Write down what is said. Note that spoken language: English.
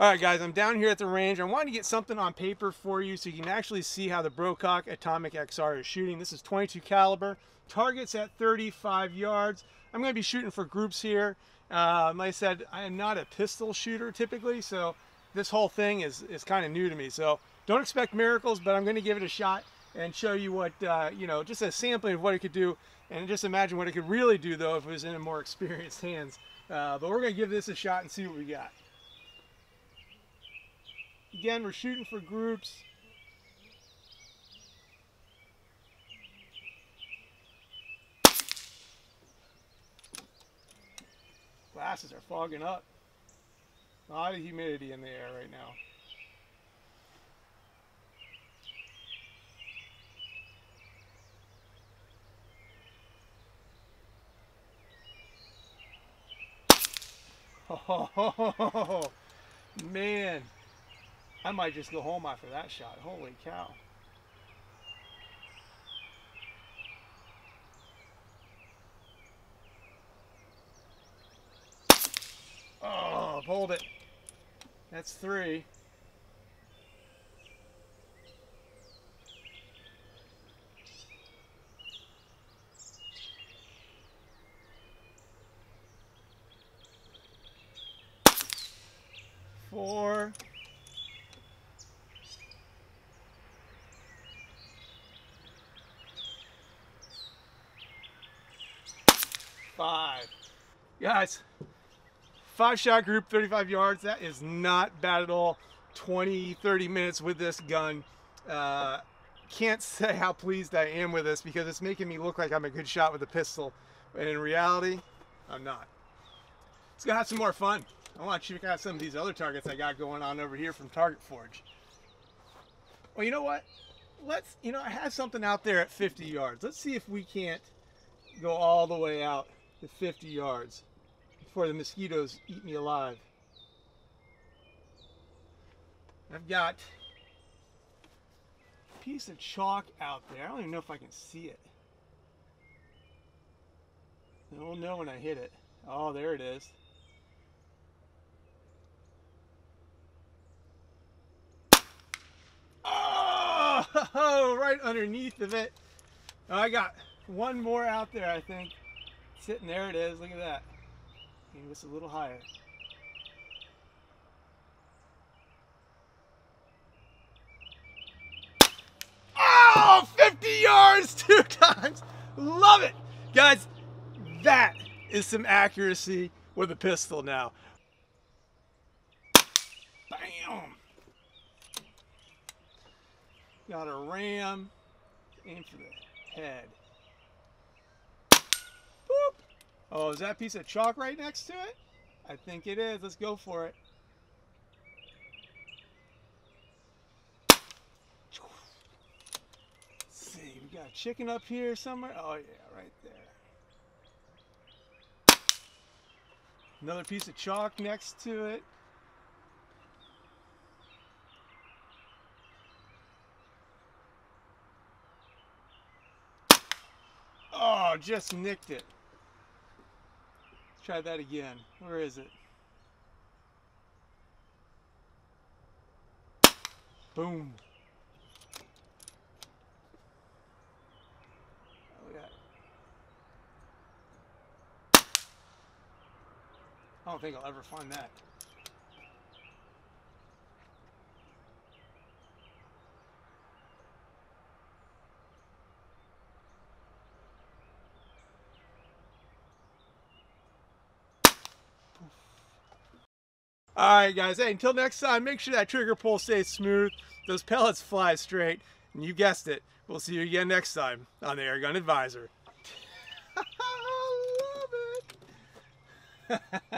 All right, guys, I'm down here at the range. I wanted to get something on paper for you so you can actually see how the Brocock Atomic XR is shooting. This is 22 caliber, targets at 35 yards. I'm going to be shooting for groups here. Um, like I said, I am not a pistol shooter typically, so this whole thing is, is kind of new to me. So don't expect miracles, but I'm going to give it a shot and show you what, uh, you know, just a sampling of what it could do. And just imagine what it could really do, though, if it was in a more experienced hands. Uh, but we're going to give this a shot and see what we got. Again, we're shooting for groups. Glasses are fogging up. A lot of humidity in the air right now. Oh, man. I might just go home after that shot. Holy cow. Oh, hold it. That's three. Four. Five. Guys, five shot group, 35 yards. That is not bad at all. 20, 30 minutes with this gun. Uh, can't say how pleased I am with this because it's making me look like I'm a good shot with a pistol. And in reality, I'm not. Let's go have some more fun. I want to check out some of these other targets I got going on over here from Target Forge. Well, you know what? Let's, you know, I have something out there at 50 yards. Let's see if we can't go all the way out to 50 yards before the mosquitoes eat me alive. I've got a piece of chalk out there. I don't even know if I can see it. We'll know when I hit it. Oh, there it is. Oh, right underneath of it. I got one more out there, I think. Sitting there it is. Look at that. Maybe just a little higher. Oh, 50 yards two times. Love it. Guys, that is some accuracy with a pistol now. Bam. Got a ram. Aim for the head. Oh, is that piece of chalk right next to it? I think it is. Let's go for it. See, we got a chicken up here somewhere. Oh yeah, right there. Another piece of chalk next to it. Oh, just nicked it. Try that again. Where is it? Boom. Oh. I don't think I'll ever find that. All right, guys. Hey, until next time, make sure that trigger pull stays smooth, those pellets fly straight, and you guessed it. We'll see you again next time on the Airgun Advisor. I love it.